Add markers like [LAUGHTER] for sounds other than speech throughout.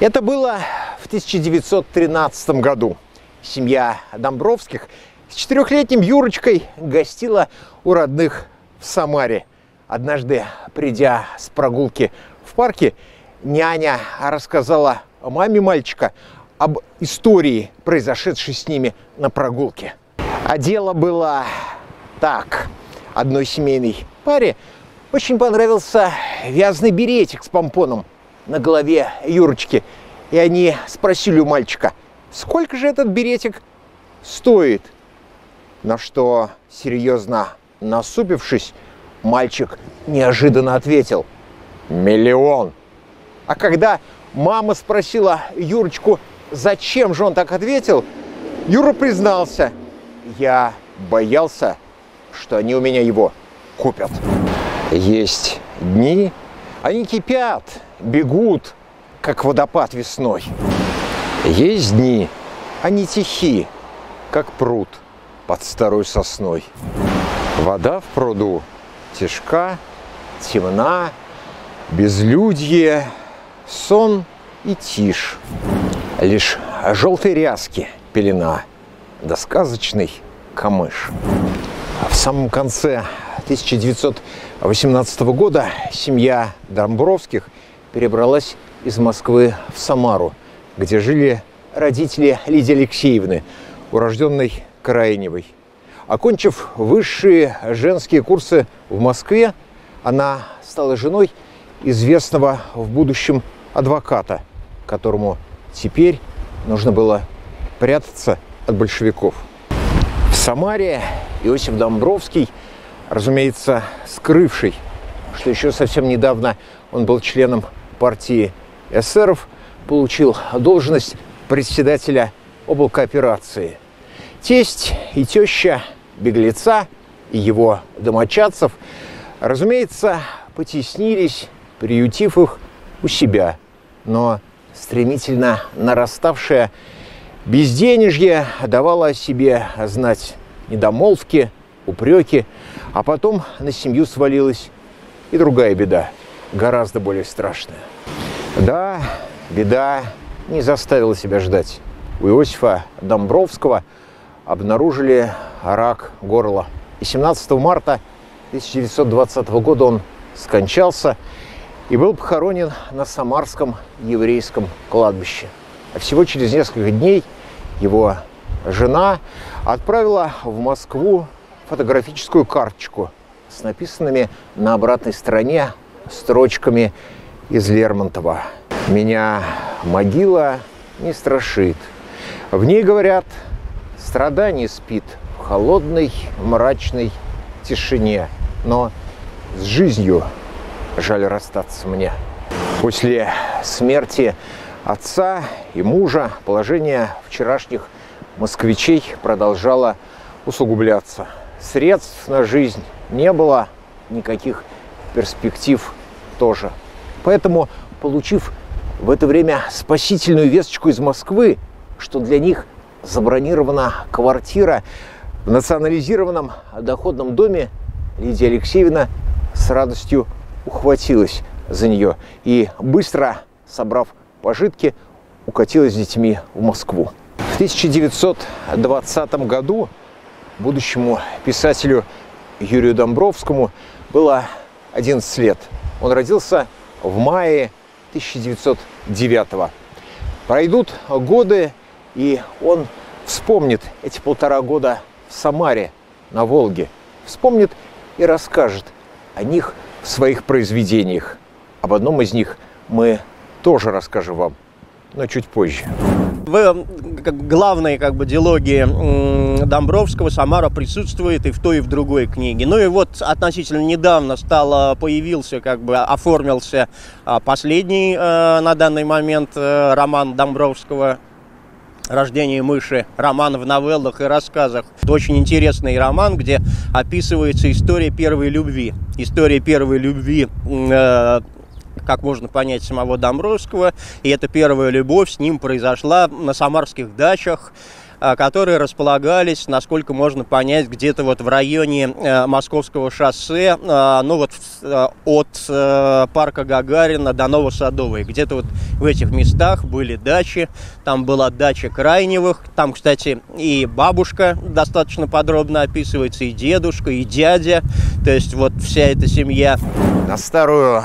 Это было в 1913 году. Семья Домбровских с четырехлетним Юрочкой гостила у родных в Самаре. Однажды, придя с прогулки в парке, няня рассказала маме мальчика об истории, произошедшей с ними на прогулке. А дело было так. Одной семейной паре очень понравился вязаный беретик с помпоном на голове Юрочки. И они спросили у мальчика, сколько же этот беретик стоит? На что, серьезно насупившись, мальчик неожиданно ответил «Миллион». А когда мама спросила Юрочку, зачем же он так ответил, Юра признался «Я боялся, что они у меня его купят». Есть дни, они кипят, бегут, как водопад весной. Есть дни, они тихи, как пруд под старой сосной. Вода в пруду тяжка, темна, безлюдье, сон и тишь. Лишь желтой ряски пелена, да сказочный камыш. В самом конце 1918 года семья Домбровских перебралась из Москвы в Самару, где жили родители Лидии Алексеевны, урожденной Крайневой. Окончив высшие женские курсы в Москве, она стала женой известного в будущем адвоката, которому теперь нужно было прятаться от большевиков. В Самаре Иосиф Домбровский, разумеется, скрывший, что еще совсем недавно он был членом партии эсеров, получил должность председателя облкооперации. Тесть и теща беглеца и его домочадцев, разумеется, потеснились, приютив их у себя. Но стремительно нараставшее безденежье давало о себе знать недомолвки, упреки, а потом на семью свалилась и другая беда, гораздо более страшная. Да, беда не заставила себя ждать. У Иосифа Домбровского обнаружили рак горла. И 17 марта 1920 года он скончался и был похоронен на Самарском еврейском кладбище. А всего через несколько дней его жена отправила в Москву фотографическую карточку с написанными на обратной стороне строчками из Лермонтова. «Меня могила не страшит. В ней, говорят, страдание спит в холодной, мрачной тишине. Но с жизнью жаль расстаться мне. После смерти отца и мужа положение вчерашних москвичей продолжало усугубляться. Средств на жизнь не было, никаких перспектив тоже. Поэтому, получив в это время спасительную весточку из Москвы, что для них забронирована квартира в национализированном доходном доме, Лидия Алексеевна с радостью ухватилась за нее и быстро, собрав пожитки, укатилась с детьми в Москву. В 1920 году будущему писателю Юрию Домбровскому было 11 лет. Он родился в мае 1909 Пройдут годы, и он вспомнит эти полтора года в Самаре, на Волге. Вспомнит и расскажет о них в своих произведениях. Об одном из них мы тоже расскажем вам, но чуть позже. В главной как бы диалоге Домбровского Самара присутствует и в той, и в другой книге. Ну и вот относительно недавно стало, появился, как бы оформился а, последний э, на данный момент э, роман Домбровского «Рождение мыши», роман в новеллах и рассказах. Это очень интересный роман, где описывается история первой любви. История первой любви э, как можно понять самого Домбровского. И эта первая любовь с ним произошла на самарских дачах а, которые располагались, насколько можно понять, где-то вот в районе э, Московского шоссе, а, ну вот э, от э, парка Гагарина до Новосадовой. Где-то вот в этих местах были дачи, там была дача Крайневых, там, кстати, и бабушка достаточно подробно описывается, и дедушка, и дядя, то есть вот вся эта семья. На старую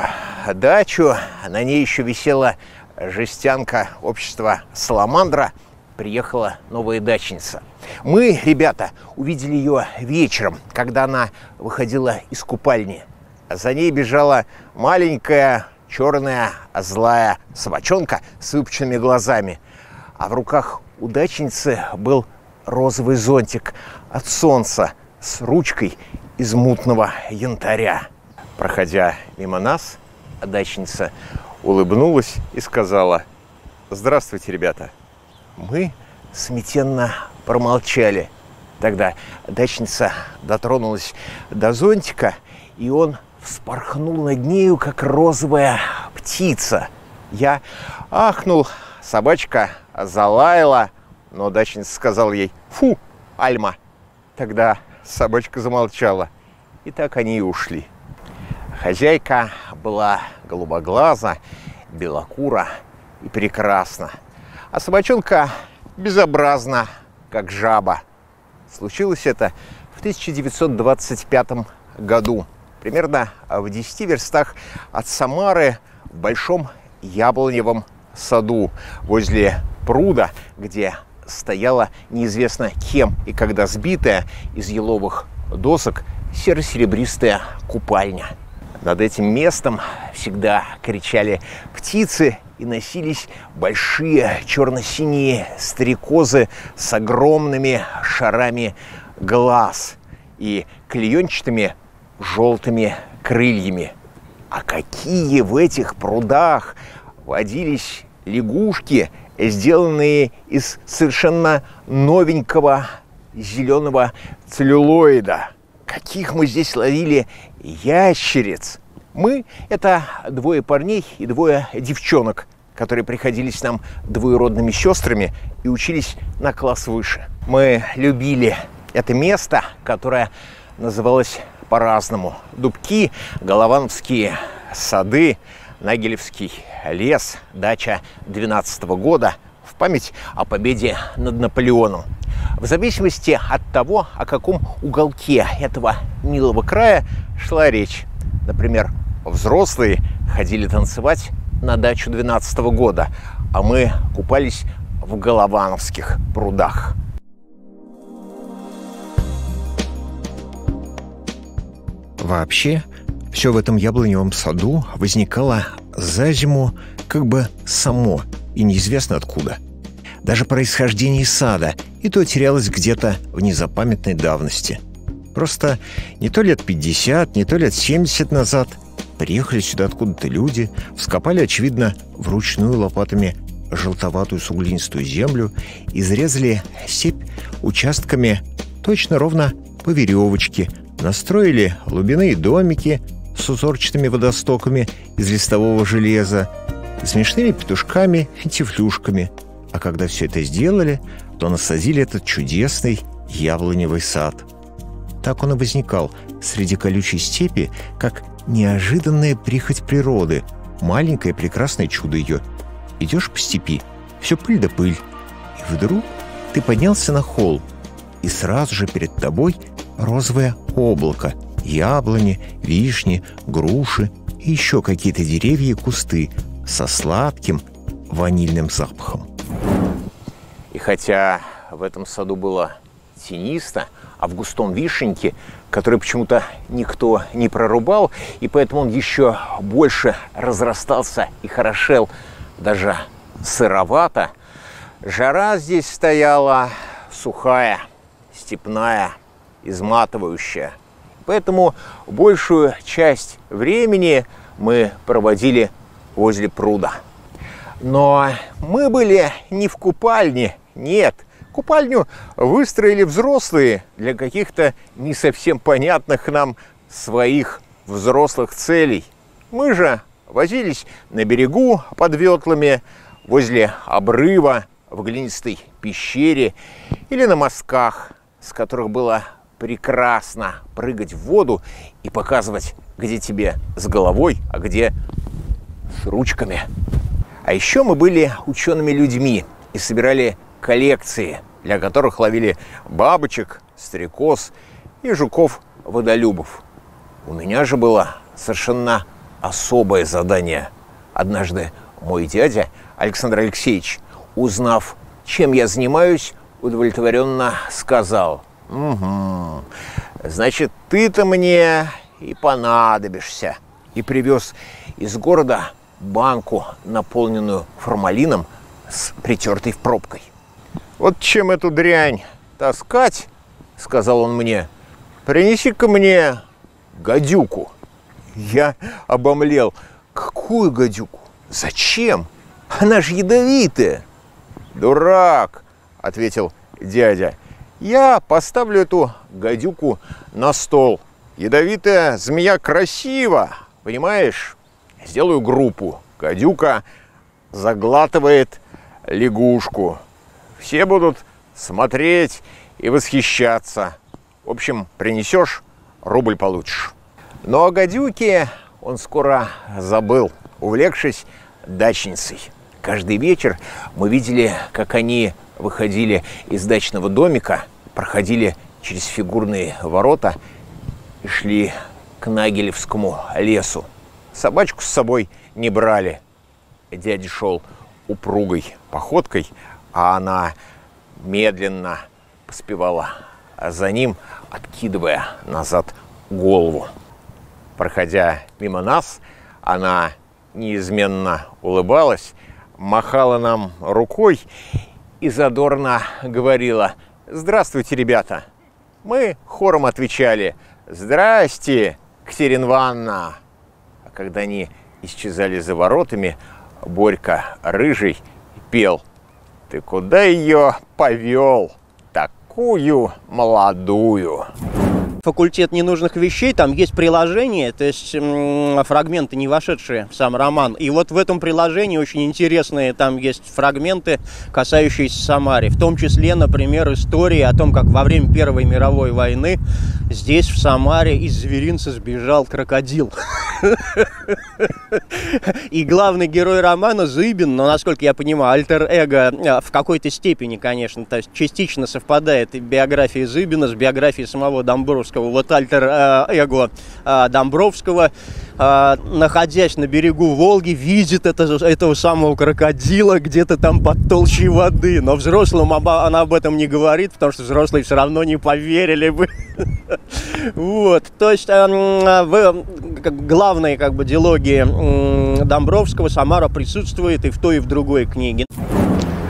дачу, на ней еще висела жестянка общества «Саламандра», приехала новая дачница. Мы, ребята, увидели ее вечером, когда она выходила из купальни. За ней бежала маленькая, черная, злая собачонка с выпученными глазами. А в руках у дачницы был розовый зонтик от солнца с ручкой из мутного янтаря. Проходя мимо нас, дачница улыбнулась и сказала «Здравствуйте, ребята». Мы смятенно промолчали. Тогда дачница дотронулась до зонтика, и он вспорхнул над нею, как розовая птица. Я ахнул, собачка залаяла, но дачница сказал ей «Фу, Альма!». Тогда собачка замолчала, и так они и ушли. Хозяйка была голубоглаза, белокура и прекрасна. А собачонка безобразна, как жаба. Случилось это в 1925 году, примерно в 10 верстах от Самары в Большом Яблоневом саду возле пруда, где стояла неизвестно кем и когда сбитая из еловых досок серо-серебристая купальня – над этим местом всегда кричали птицы и носились большие черно-синие стрекозы с огромными шарами глаз и клеенчатыми желтыми крыльями. А какие в этих прудах водились лягушки, сделанные из совершенно новенького зеленого целлюлоида. Каких мы здесь ловили ящериц. Мы – это двое парней и двое девчонок, которые приходились нам двоюродными сестрами и учились на класс выше. Мы любили это место, которое называлось по-разному. Дубки, Головановские сады, Нагелевский лес, дача 12 года в память о победе над Наполеоном. В зависимости от того, о каком уголке этого милого края шла речь. Например, взрослые ходили танцевать на дачу 12 года, а мы купались в Головановских прудах. Вообще, все в этом яблоневом саду возникало за зиму как бы само и неизвестно откуда. Даже происхождение сада и то терялось где-то в незапамятной давности. Просто не то лет 50, не то лет 70 назад приехали сюда откуда-то люди, вскопали, очевидно, вручную лопатами желтоватую суглинистую землю, изрезали сепь участками точно ровно по веревочке, настроили лубяные домики с узорчатыми водостоками из листового железа, смешными петушками и тефлюшками. А когда все это сделали, то насадили этот чудесный яблоневый сад. Так он и возникал среди колючей степи, как неожиданная прихоть природы, маленькое прекрасное чудо ее. Идешь по степи, все пыль да пыль, и вдруг ты поднялся на холм, и сразу же перед тобой розовое облако, яблони, вишни, груши и еще какие-то деревья и кусты со сладким ванильным запахом. И хотя в этом саду было тенисто, а густом вишеньке, который почему-то никто не прорубал, и поэтому он еще больше разрастался и хорошел, даже сыровато. Жара здесь стояла сухая, степная, изматывающая. Поэтому большую часть времени мы проводили возле пруда. Но мы были не в купальне, нет. Купальню выстроили взрослые для каких-то не совсем понятных нам своих взрослых целей. Мы же возились на берегу под ветлами, возле обрыва, в глинистой пещере или на мазках, с которых было прекрасно прыгать в воду и показывать, где тебе с головой, а где с ручками. А еще мы были учеными людьми и собирали коллекции, для которых ловили бабочек, стрекоз и жуков-водолюбов. У меня же было совершенно особое задание. Однажды мой дядя Александр Алексеевич, узнав, чем я занимаюсь, удовлетворенно сказал, «Угу, значит, ты-то мне и понадобишься». И привез из города банку, наполненную формалином с притертой в пробкой. «Вот чем эту дрянь таскать, — сказал он мне, — принеси-ка мне гадюку». Я обомлел. Какую гадюку? Зачем? Она же ядовитая. Дурак, ответил дядя. Я поставлю эту гадюку на стол. Ядовитая змея красиво, понимаешь? Сделаю группу. Гадюка заглатывает лягушку. Все будут смотреть и восхищаться. В общем, принесешь, рубль получишь. Но о гадюке он скоро забыл, увлекшись дачницей. Каждый вечер мы видели, как они выходили из дачного домика, проходили через фигурные ворота и шли к Нагелевскому лесу. Собачку с собой не брали. Дядя шел упругой походкой, а она медленно поспевала за ним, откидывая назад голову. Проходя мимо нас, она неизменно улыбалась, махала нам рукой и задорно говорила «Здравствуйте, ребята!». Мы хором отвечали «Здрасте, Катерина Ивановна!». А когда они исчезали за воротами, Борька рыжий пел «Ты куда ее повел? Такую молодую!» факультет ненужных вещей, там есть приложение, то есть фрагменты, не вошедшие в сам роман. И вот в этом приложении очень интересные там есть фрагменты, касающиеся Самари. В том числе, например, истории о том, как во время Первой мировой войны здесь, в Самаре, из зверинца сбежал крокодил. [LAUGHS] И главный герой романа Зыбин, но, насколько я понимаю, альтер-эго а, в какой-то степени, конечно, то есть частично совпадает биография Зыбина с биографией самого Домбровского. Вот альтер-эго а, Домбровского а, находясь на берегу Волги, видит это, этого самого крокодила где-то там под толщей воды. Но взрослым она об этом не говорит, потому что взрослые все равно не поверили бы. [LAUGHS] Вот, то есть а, в главной как бы дилогии Домбровского Самара присутствует и в той, и в другой книге.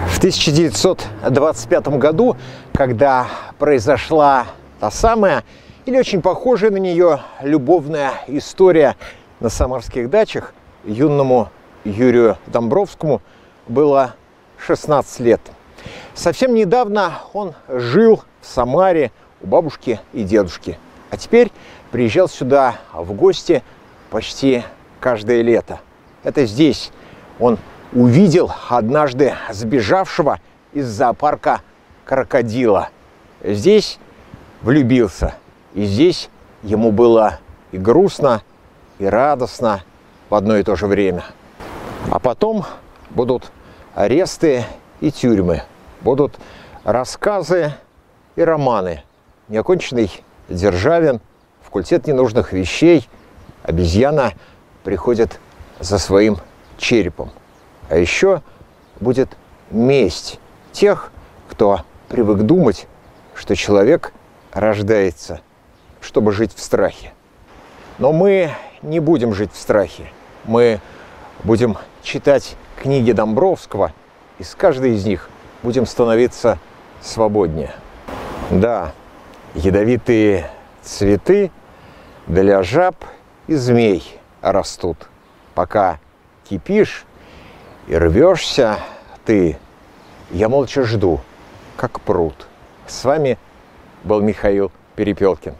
В 1925 году, когда произошла та самая или очень похожая на нее любовная история на самарских дачах юному Юрию Домбровскому было 16 лет. Совсем недавно он жил в Самаре у бабушки и дедушки, а теперь приезжал сюда в гости почти каждое лето. Это здесь он увидел однажды сбежавшего из зоопарка крокодила. Здесь влюбился – и здесь ему было и грустно, и радостно в одно и то же время. А потом будут аресты и тюрьмы, будут рассказы и романы. Неоконченный Державин, факультет ненужных вещей, обезьяна приходит за своим черепом. А еще будет месть тех, кто привык думать, что человек рождается – чтобы жить в страхе. Но мы не будем жить в страхе. Мы будем читать книги Домбровского, и с каждой из них будем становиться свободнее. Да, ядовитые цветы для жаб и змей растут. Пока кипишь и рвешься ты, я молча жду, как пруд. С вами был Михаил Перепелкин.